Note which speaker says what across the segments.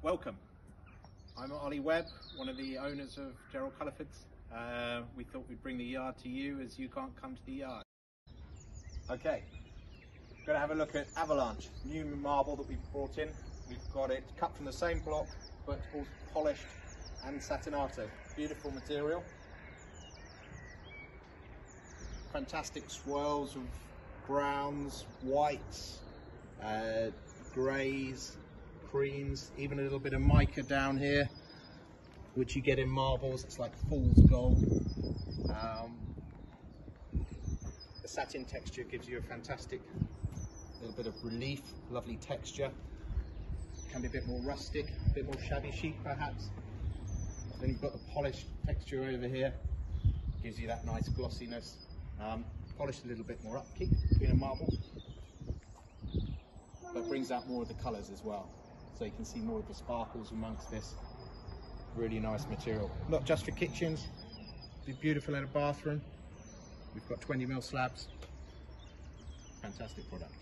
Speaker 1: Welcome. I'm Oli Webb, one of the owners of Gerald Cullifords. Uh, we thought we'd bring the yard to you as you can't come to the yard. Okay, we're going to have a look at Avalanche, new marble that we've brought in. We've got it cut from the same block, but all polished and satinato. Beautiful material. Fantastic swirls of browns, whites, uh, greys, creams, even a little bit of mica down here, which you get in marbles. It's like fool's gold. Um, the satin texture gives you a fantastic little bit of relief, lovely texture. Can be a bit more rustic, a bit more shabby chic perhaps. Then you've got the polished texture over here, gives you that nice glossiness. Um, polished a little bit more upkeep being a marble, but brings out more of the colours as well. So you can see more of the sparkles amongst this. Really nice material. Not just for kitchens, be beautiful in a bathroom. We've got 20 mil slabs. Fantastic product.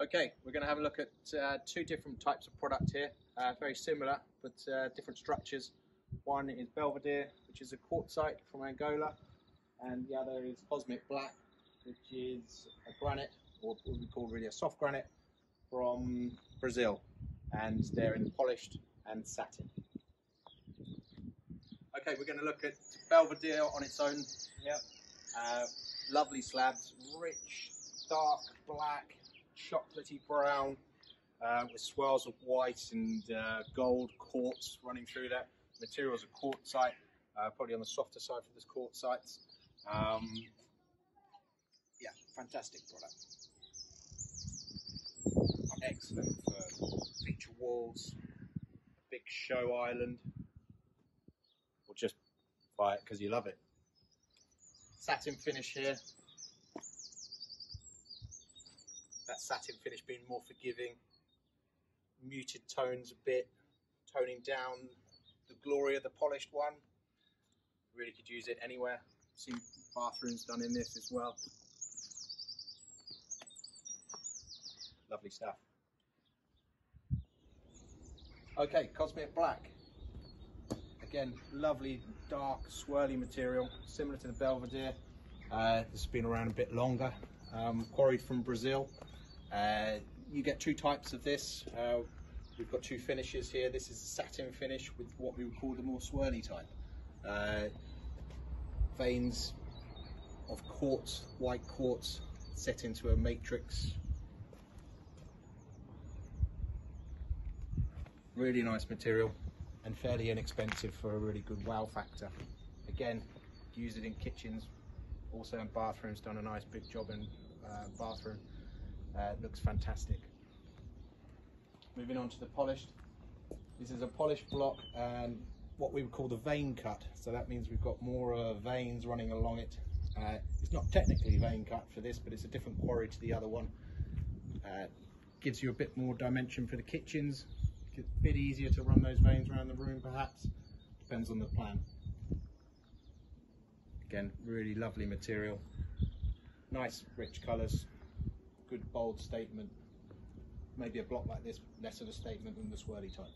Speaker 1: Okay, we're going to have a look at uh, two different types of product here. Uh, very similar, but uh, different structures. One is Belvedere, which is a quartzite from Angola, and the other is Cosmic Black, which is a granite, or what we call really a soft granite, from Brazil. And they're in polished and satin. Okay, we're going to look at Belvedere on its own. Yep. Uh, lovely slabs, rich, dark black, chocolatey brown, uh, with swirls of white and uh, gold quartz running through that. Materials are quartzite, uh, probably on the softer side for this quartzites. Um, yeah, fantastic product. Excellent for feature walls, big show island, or just buy it because you love it. Satin finish here. That satin finish being more forgiving, muted tones a bit, toning down the glory of the polished one. Really could use it anywhere. Seen bathrooms done in this as well. Lovely stuff. Okay, Cosmic Black. Again, lovely, dark, swirly material, similar to the Belvedere. Uh, this has been around a bit longer. Um, quarried from Brazil. Uh, you get two types of this. Uh, we've got two finishes here. This is a satin finish with what we would call the more swirly type. Uh, veins of quartz, white quartz, set into a matrix. Really nice material and fairly inexpensive for a really good wow factor. Again, use it in kitchens, also in bathrooms, done a nice big job in uh, bathroom. Uh, looks fantastic. Moving on to the polished. This is a polished block and what we would call the vein cut. So that means we've got more uh, veins running along it. Uh, it's not technically vein cut for this, but it's a different quarry to the other one. Uh, gives you a bit more dimension for the kitchens. A bit easier to run those veins around the room perhaps. Depends on the plan. Again, really lovely material. Nice rich colours. Good bold statement. Maybe a block like this, less of a statement than the swirly type.